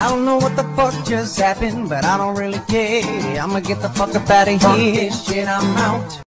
I don't know what the fuck just happened, but I don't really care. I'ma get the fuck up out of here. Fuck this shit, I'm out.